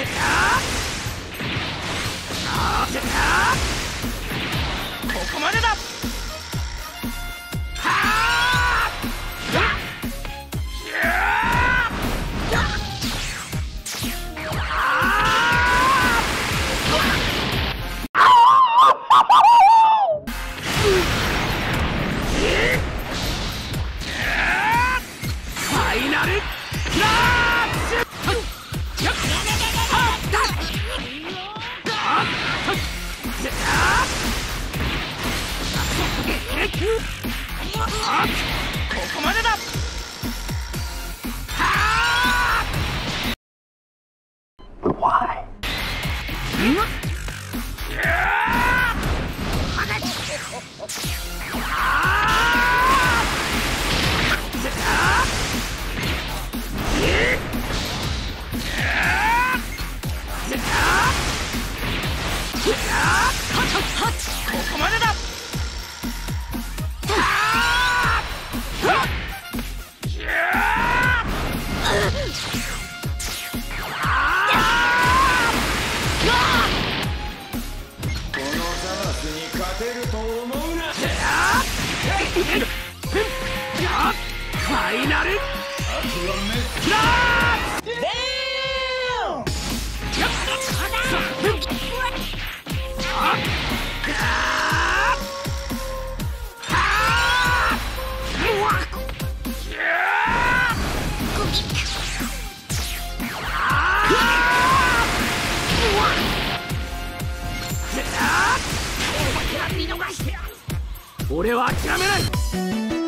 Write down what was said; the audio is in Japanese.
こまでだ。こまでだここまでだてると思うな。ファイナルキラ俺は諦めない。